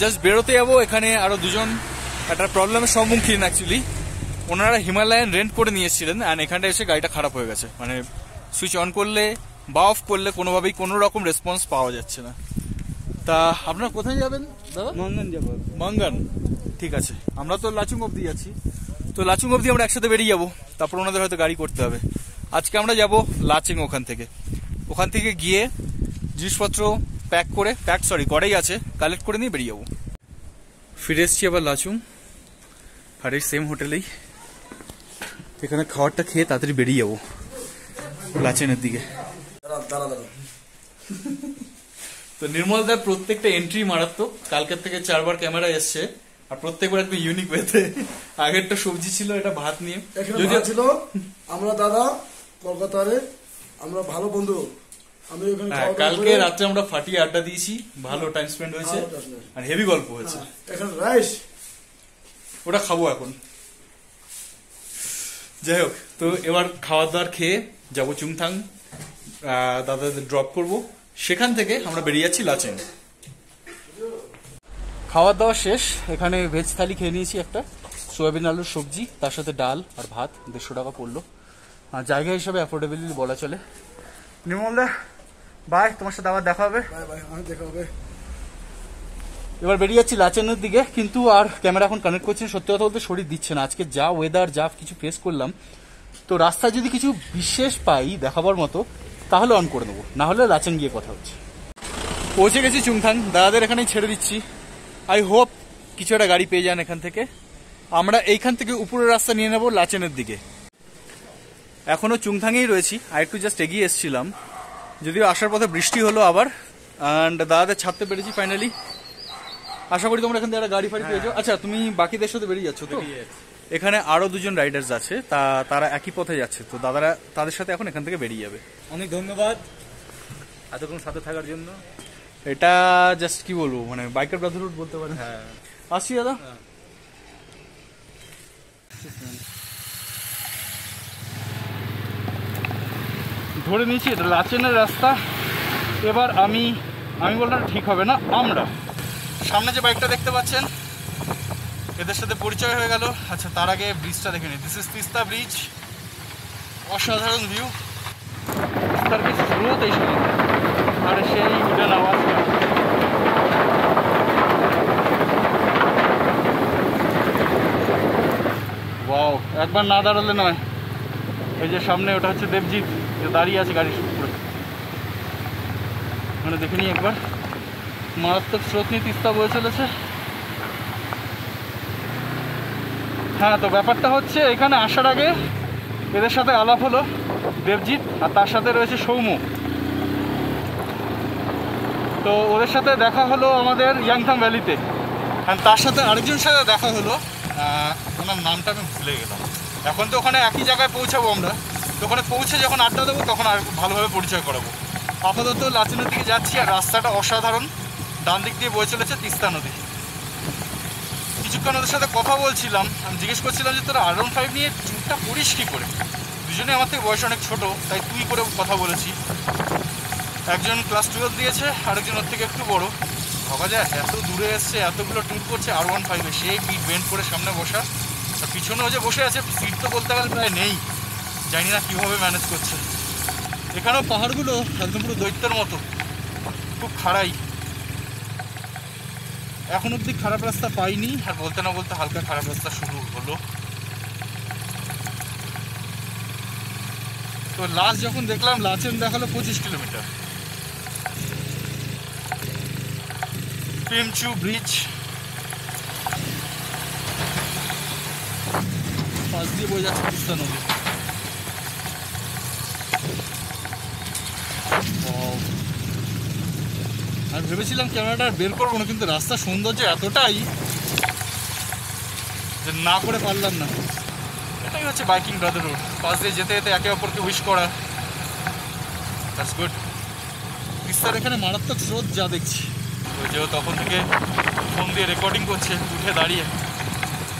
Just বেরোতে যাব এখানে আরও দুজন একটা প্রবলেমের সম্মুখীন অ্যাকচুয়ালি ওনারা হিমালয়ান রেন্ট করে নিয়েছিলেন অ্যান্ড এখানটা এসে গাড়িটা খারাপ হয়ে গেছে। মানে সুইচ অন করলে বা অফ করলে কোনোভাবেই কোনো রকম রেসপন্স পাওয়া যাচ্ছে না। তা আপনারা কোথায় যাবেন? দাদা মঙ্গন যাব। মাঙ্গান। ঠিক আছে। আমরা তো লাচুং অব্দি যাচ্ছি তো লাচুং অব্দি আমরা একসাথে বেরিয়ে যাব। তারপর ওনাদের হয়তো গাড়ি করতে হবে। আজকে আমরা যাব লাচিং ওখান থেকে। ওখান থেকে গিয়ে জিনিসপত্র প্যাক করে প্যাক সরি করেই আছে কালেক্ট করে নিয়ে বেরিয়ে যাব। ফিরে এসছি আবার লাচুং আর এই সেম হোটেলেই এখানে খাবারটা খেয়ে তাড়াতাড়ি বেরিয়ে যাব লাচেনের দিকে। তো নির্মল দার প্রত্যেকটা এন্ট্রি মারাত্মক কালকের থেকে চারবার ক্যামেরা এসছে আর প্রত্যেকবার একদম ইউনিক ওয়েতে আগেরটা সবজি ছিল এটা ভাত নিয়ে। ছিল আমরা দাদা কলকাতারে আমরা ভালো বন্ধু। আমি ওখানে হ্যাঁ, কালকে রাত্রে আমরা ফাটিয়ে আড্ডা দিয়েছি ভালো টাইম স্পেন্ড হয়েছে। আর হেভি গল্প হয়েছে। এখানে রাইস ওটা খাব এখন। যাই হোক তো এবার খাওয়ার দাওয়ার খেয়ে যাব চুংথাং। দাদাদের ড্রপ করব। সেখান থেকে আমরা বেরিয়ে যাচ্ছি লাচেন। খাওয়া দাওয়া শেষ। এখানে ভেজ থালি খেয়ে নিয়েছি একটা। সোয়াবিন আলুর সবজি তার সাথে ডাল আর ভাত। দেড়শো টাকা পড়ল। আর জায়গা হিসাবে অ্যাফোর্ডেবলি বলা চলে। নির্মলদা বাই তোমার সাথে আবার দেখা হবে। বাই বাই আমি দেখা হবে। এবার বেরিয়ে যাচ্ছি লাচেনের দিকে কিন্তু আর ক্যামেরা এখন কানেক্ট করছি না। সত্যি কথা বলতে শরীর দিচ্ছে না। আজকে যা ওয়েদার যা কিছু ফেস করলাম তো রাস্তায় যদি কিছু বিশেষ পাই দেখাবার মতো তাহলে অন করে নেব। না হলে লাচেন গিয়ে কথা হচ্ছে। পৌঁছে গেছি চুংথাং দাদাদের এখানেই ছেড়ে দিচ্ছি। আই হোপ কিছু একটা গাড়ি পেয়ে যান এখান থেকে। আমরা এইখান থেকে উপরের রাস্তা নিয়ে নেব লাচেনের দিকে। এখনও চুংথাঙেই রয়েছি। আর একটু জাস্ট এগিয়ে এসেছিলাম। যদিও আসার পথে বৃষ্টি হলো আবার অ্যান্ড দাদাদের ছাড়তে পেরেছি ফাইনালি আশা করি তোমরা এখান থেকে একটা গাড়ি ফাড়ি পেয়েছ। আচ্ছা তুমি বাকিদের সাথে বেরিয়ে যাচ্ছ তো? এখানে আরও দুজন রাইডার্স আছে তা তারা একই পথে যাচ্ছে তো দাদারা তাদের সাথে এখন এখান থেকে বেরিয়ে যাবে। অনেক ধন্যবাদ। এতক্ষণ সাথে থাকার জন্য? এটা জাস্ট কি বলব মানে বাইকার ব্রাদারহুড বলতে পারেন। হ্যাঁ। আসছি দাদা। ধরে নিয়েছি, এটা লাচেনের রাস্তা। এবার আমি আমি বললাম ঠিক হবে না, আমরা। সামনে যে বাইকটা দেখতে পাচ্ছেন, এদের সাথে পরিচয় হয়ে গেল। আচ্ছা তার আগে ব্রিজটা দেখে নিই। দিস ইজ তিস্তা ব্রিজ অসাধারণ ভিউ তিস্তার বেশ স্রোত এই সময় আর, সেই উডান আওয়াজ একবার না দাঁড়ালে নয়। এই যে সামনে, ওটা হচ্ছে দেবজিৎ। যে দাঁড়িয়ে আছে গাড়ির উপরে। মানে দেখে নিই একবার। মারাত্মক স্রোত নিয়ে তিস্তা বয়ে চলেছে। হ্যাঁ তো ব্যাপারটা হচ্ছে, এখানে আসার আগে এদের সাথে আলাপ হলো দেবজিৎ, আর তার সাথে রয়েছে সৌম্য। তো ওদের সাথে দেখা হলো আমাদের ইয়াংথাম ভ্যালিতে। আর তার সাথে আরেকজনের সাথে দেখা হলো ওনার নামটা আমি ভুলে গেলাম। এখন তো ওখানে একই জায়গায় পৌঁছাবো আমরা। ওখানে পৌঁছে যখন আড্ডা দেবো, তখন আর ভালোভাবে পরিচয় করাবো। আপাতত লাচেনের দিকে যাচ্ছি আর রাস্তাটা অসাধারণ। ডান দিক দিয়ে বয়ে চলেছে তিস্তা নদী। কিছুক্ষণ ওদের সাথে কথা বলছিলাম। আমি জিজ্ঞেস করছিলাম যে, তোরা আর ফাইভ নিয়ে চুপটা করিস কী করে? দুজনে আমার থেকে বয়স অনেক ছোটো, তাই তুই করে কথা বলেছি। একজন ক্লাস টুয়েলভ দিয়েছে, আরেকজন ওর থেকে একটু বড়। ভাবা যায়, এত দূরে এসছে, এতগুলো ট্যুর করছে আর ওয়ান ফাইভে সেই পিট বেন্ড করে সামনে বসা আর পিছনেও যে বসে আছে সিট তো বলতে গেলে প্রায় নেই। জানি না কীভাবে ম্যানেজ করছে। এখানেও পাহাড়গুলো একদম পুরো দৈত্যের মতো। খুব খাড়াই। এখন অবধি খারাপ রাস্তা পাইনি, আর বলতে না বলতে হালকা খারাপ রাস্তা শুরু হলো। তো লাস্ট যখন দেখলাম লাচেন দেখাল পঁচিশ কিলোমিটার। প্রেমচু ব্রিজ। পাশ দিয়ে বয়ে যাচ্ছে নদী। আর ভেবেছিলাম ক্যামেরাটা বের করব না, কিন্তু রাস্তার সৌন্দর্য এতটাই যে না করে পারলাম না। এটাই হচ্ছে বাইকিং ব্রাদারহুড পাশ দিয়ে যেতে যেতে একে অপরকে উইশ করা। দ্যাটস গুড তিস্তার এখানে মারাত্মক স্রোত যা দেখছি। ওই যে ও তখন থেকে ফোন দিয়ে রেকর্ডিং করছে, উঠে দাঁড়িয়ে।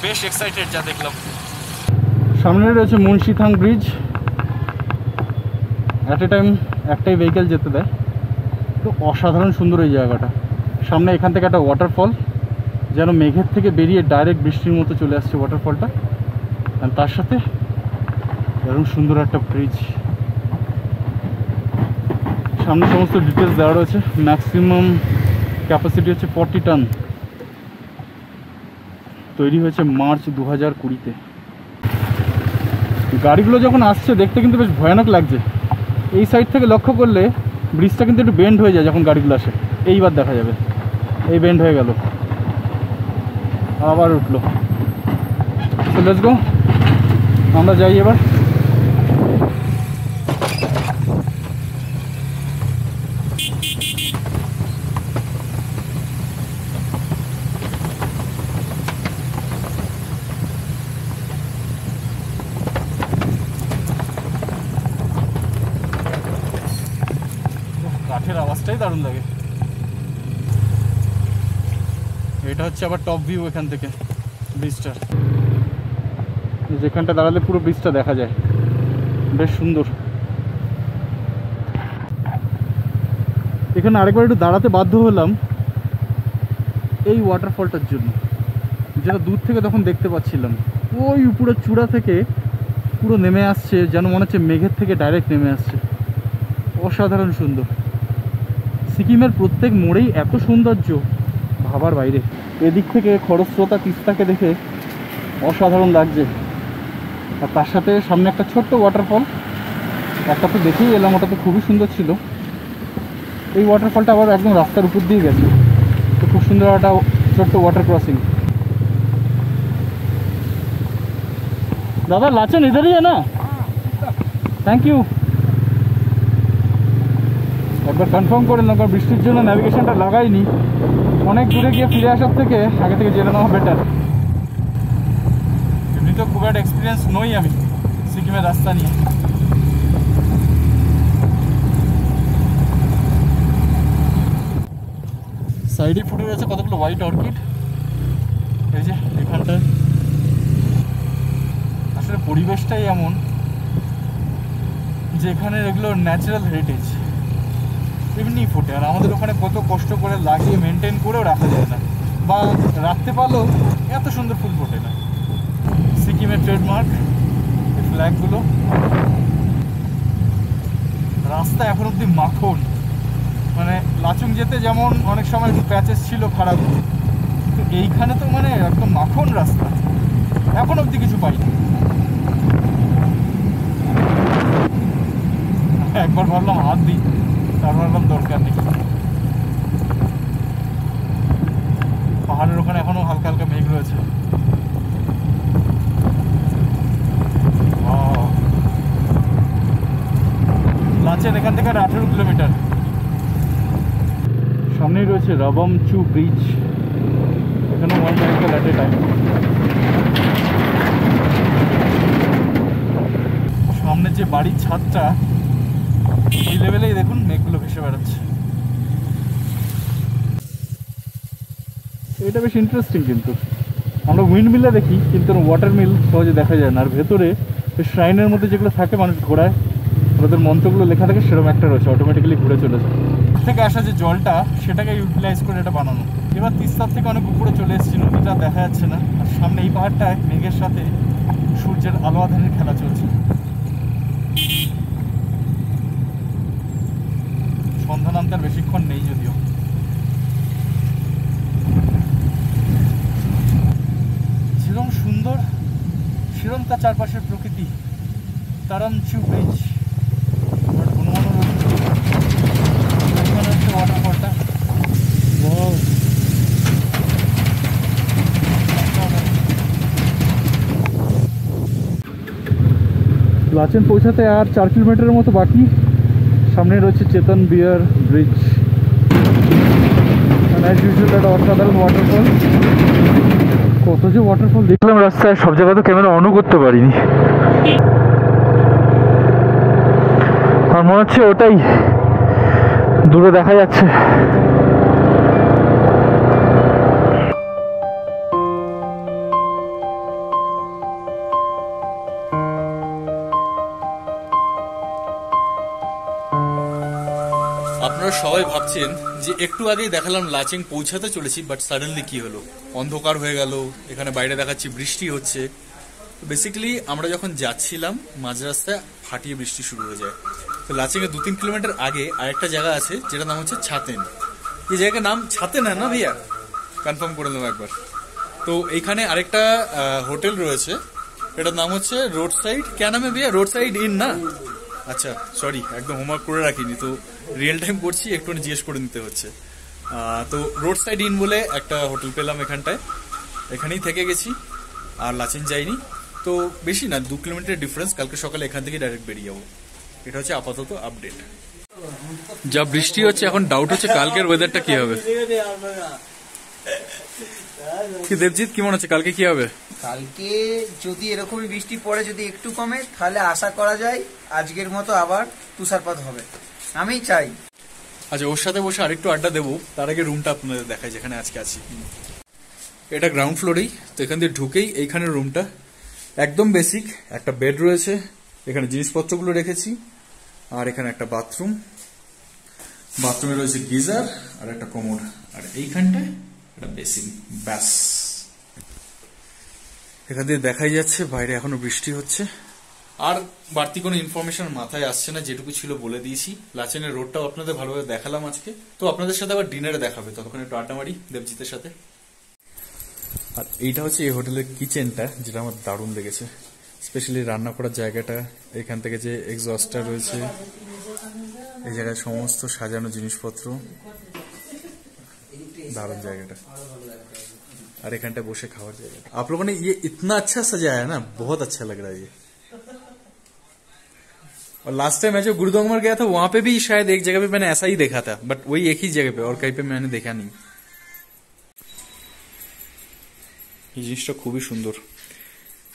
বেশ এক্সাইটেড যা দেখলাম। সামনে রয়েছে Munsithang bridge at a time একটাই ভেহিকেল যেতে দেয়। তো অসাধারণ সুন্দর এই জায়গাটা। সামনে এখান থেকে একটা ওয়াটারফল যেন মেঘের থেকে বেরিয়ে ডাইরেক্ট বৃষ্টির মতো চলে আসছে ওয়াটারফলটা তার সাথে এরকম সুন্দর একটা ব্রিজ সামনে সমস্ত ডিটেলস দেওয়া রয়েছে। ম্যাক্সিমাম ক্যাপাসিটি হচ্ছে ফর্টি টন তৈরি হয়েছে মার্চ দু হাজার কুড়িতে। গাড়িগুলো যখন আসছে, দেখতে কিন্তু বেশ ভয়ানক লাগছে। এই সাইড থেকে লক্ষ্য করলে ব্রিজটা কিন্তু একটু বেন্ড হয়ে যায় যখন গাড়িগুলো আসে। এইবার দেখা যাবে। এই বেন্ড হয়ে গেল। আবার উঠল। গো আমরা যাই এবার। কাঠের আওয়াজটাই দারুণ লাগে। এটা হচ্ছে আবার টপ ভিউ এখান থেকে ব্রিজটার যেখানটা দাঁড়ালে পুরো ব্রিজটা দেখা যায়। বেশ সুন্দর। এখানে আরেকবার একটু দাঁড়াতে বাধ্য হলাম এই ওয়াটারফলটার জন্য। যেটা দূর থেকে তখন দেখতে পাচ্ছিলাম। ওই উপরের চূড়া থেকে পুরো নেমে আসছে, যেন মনে হচ্ছে মেঘের থেকে ডাইরেক্ট নেমে আসছে। অসাধারণ সুন্দর। সিকিমের প্রত্যেক মোড়েই এত সৌন্দর্য। ভাবার বাইরে। এদিক থেকে খরস্রোতা তিস্তাকে দেখে অসাধারণ লাগছে। আর তার সাথে সামনে একটা ছোট্ট ওয়াটারফল একটা তো দেখেই এলাম ওটা তো খুবই সুন্দর ছিল। এই ওয়াটারফলটা আবার একদম রাস্তার উপর দিয়ে গেছে। তো খুব সুন্দর একটা ছোট্ট ওয়াটার ক্রসিং দাদা লাচেন ইধারই है না? থ্যাংক ইউ একবার কনফার্ম করে নিলাম, কারণ বৃষ্টির জন্য ন্যাভিগেশনটা লাগাইনি। অনেক দূরে গিয়ে ফিরে আসার থেকে আগে থেকে জেনে নেওয়া বেটার এমনি তো খুব একটা এক্সপিরিয়েন্স নই আমি সিকিমের রাস্তা নিয়ে। সাইডে ফুটে রয়েছে কতগুলো হোয়াইট অর্কিড এই যে, এখানটায়। আসলে পরিবেশটাই এমন যে এখানে এগুলো ন্যাচারাল হেরিটেজ এমনি ফোটে, আর আমাদের ওখানে কত কষ্ট করে লাগিয়ে মেনটেন করেও রাখা যায় না। বা রাখতে পারলেও এত সুন্দর ফুল ফোটে না। সিকিমের ট্রেডমার্ক এই ফ্ল্যাগগুলো রাস্তা এখন অব্দি মাখন। মানে লাচুং যেতে যেমন অনেক সময় একটু প্যাচেস ছিল খারাপ তো এইখানে তো মানে একদম মাখন রাস্তা। এখন অব্দি কিছু পাইনি। একবার ভাবলাম হাত দিই। তারপর ভাবলাম দরকার নেই। পাহাড়ের ওখানে এখনও হালকা হালকা মেঘ রয়েছে! লাচেন, এখান থেকে আর আঠেরো কিলোমিটার। সামনেই রয়েছে রবমচু ব্রিজ। এখানে one vehicle at a time সামনে যে বাড়ির ছাদটা এই লেভেলেই দেখুন, মেঘগুলো ভেসে বেড়াচ্ছে। এটা বেশ ইন্টারেস্টিং কিন্তু। আমরা উইন্ড মিলে দেখি, কিন্তু ওয়াটার মিল সহজে দেখা যায় না। আর ভেতরে শ্রাইনের মধ্যে যেগুলো থাকে মানুষ ঘোরায়, ওদের মন্ত্রগুলো লেখা থাকে, সেরকম একটা রয়েছে অটোমেটিক্যালি ঘুরে চলে যায়। থেকে আসা যে জলটা, সেটাকে ইউটিলাইজ করে এটা বানানো। এবার তিস্তার থেকে অনেক উপরে চলে এসেছি, নদীটা দেখা যাচ্ছে না। আর সামনে এই পাহাড়টায় মেঘের সাথে সূর্যের আলো আধানের খেলা চলছে। আর বেশিক্ষণ নেই যদিও। যেরকম সুন্দর সেরকম তার চারপাশের প্রকৃতি তারামচু ব্রিজ লাচেন পৌঁছাতে আর চার কিলোমিটারের মতো বাকি। সামনে রয়েছে Chetan Biyar bridge as usual একটা অসাধারণ ওয়াটারফল কত যে ওয়াটারফল দেখলাম রাস্তায় সব জায়গায় তো ক্যামেরা অনও করতে পারিনি। আমার মনে হচ্ছে ওটাই। দূরে দেখা যাচ্ছে। ভাবছেন যে একটু আগেই দেখালাম লাচেং পৌঁছাতে চলেছি বাট সাডেনলি কি হলো? অন্ধকার হয়ে গেল, এখানে বাইরে দেখাচ্ছি বৃষ্টি হচ্ছে। বেসিক্যালি আমরা যখন যাচ্ছিলাম, মাঝ রাস্তায় ফাটিয়ে বৃষ্টি শুরু হয়ে যায়। তো লাচিংয়ে দু তিন কিলোমিটার আগে আরেকটা জায়গা আছে, যেটার নাম হচ্ছে ছাতেন। এই জায়গার নাম ছাতেন है না ভাইয়া? কনফার্ম করে নেব একবার। তো এইখানে আরেকটা হোটেল রয়েছে। এটার নাম হচ্ছে রোড সাইড কেন নামে ভাইয়া? রোড সাইড ইন, না? আচ্ছা সরি একদম হোমওয়ার্ক করে রাখিনি তো রিয়েল টাইম করছি একটু জিজ্ঞেস করে নিতে হচ্ছে। তো রোড সাইড ইন বলে একটা হোটেল পেলাম এখানটায়। এখানেই থেকে গেছি আর লাচেন যাইনি। তো বেশি না দু কিলোমিটার ডিফারেন্স কালকে সকালে এখান থেকে ডাইরেক্ট বেরিয়ে যাব। এটা হচ্ছে আপাতত আপডেট যা বৃষ্টি হচ্ছে এখন ডাউট হচ্ছে কালকের ওয়েদারটা কি হবে। কি দেবজিৎ কি মনে হচ্ছে? কালকে কি হবে? কালকে যদি এরকমই বৃষ্টি পড়ে যদি একটু কমে তাহলে আশা করা যায় আজকের মতো আবার তুষারপাত হবে। আমি চাই। আচ্ছা ওর সাথে বসে আরেকটু আড্ডা দেবো। তার আগে রুমটা আপনাদের দেখাই যেখানে আজকে আছি। এটা গ্রাউন্ড ফ্লোরেই তো এখান দিয়ে ঢুকেই এইখানে রুমটা একদম বেসিক একটা বেড রয়েছে এখানে জিনিসপত্রগুলো রেখেছি আর এখানে একটা বাথরুম বাথরুমে রয়েছে গিজার আর একটা কোমর। আর এইখানটায় একটা বেসিন ব্যাস এখান দিয়ে দেখাই যাচ্ছে বাইরে এখনও বৃষ্টি হচ্ছে। আর বাড়তি কোনো ইনফরমেশন মাথায় আসছে না যেটুকু ছিল বলে দিয়েছি। লাচেনের রোডটাও আপনাদের ভালোভাবে দেখালাম আজকে। তো আপনাদের সাথে আবার ডিনারে দেখাবে ততক্ষণ একটু আড্ডা মারি দেবজিতের সাথে। আর এইটা হচ্ছে এই হোটেলের কিচেনটা যেটা আমার দারুণ লেগেছে। স্পেশালি রান্না করার জায়গাটা এখান থেকে যে এক্সস্টটা রয়েছে এই জায়গায় সমস্ত সাজানো জিনিসপত্র। দারুণ জায়গাটা और एखानटा बसे खावर जाएगा आप लोगों ने ये इतना अच्छा सजाया है ना बहुत अच्छा लग रहा है ये और लास्ट टाइम मैं जो गुरुदोंगमर गया था वहां पे भी शायद एक जगह पे मैंने ऐसा ही देखा था बट वही एक ही जगह पे और कहीं पे मैंने देखा नहीं এই জিনিসটা খুবই সুন্দর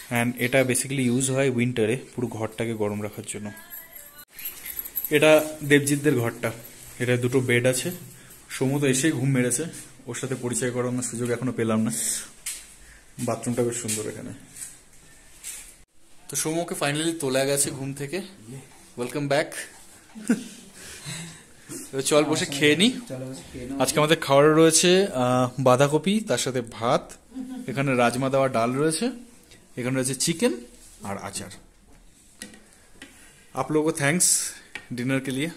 অ্যান্ড এটা বেসিক্যালি ইউজ হয় উইন্টারে পুরো ঘরটাকে গরম রাখার জন্য এটা দেবজিৎদের ঘরটা এটা দুটো বেড আছে সমুদ্র এসেই ঘুম মেরেছে ওর সাথে পরিচয় করানোর সুযোগ এখনো পেলাম না বাথরুমটা বেশ সুন্দর এখানে তো সৌমকে ফাইনালি তোলা গেছে ঘুম থেকে ওয়েলকাম ব্যাক চল বসে খেয়ে নি আজকে আমাদের খাবার রয়েছে আহ, বাঁধাকপি তার সাথে ভাত এখানে রাজমা দেওয়া ডাল রয়েছে এখানে রয়েছে চিকেন আর আচার आप लोगों को थैंक्स डिनर के लिए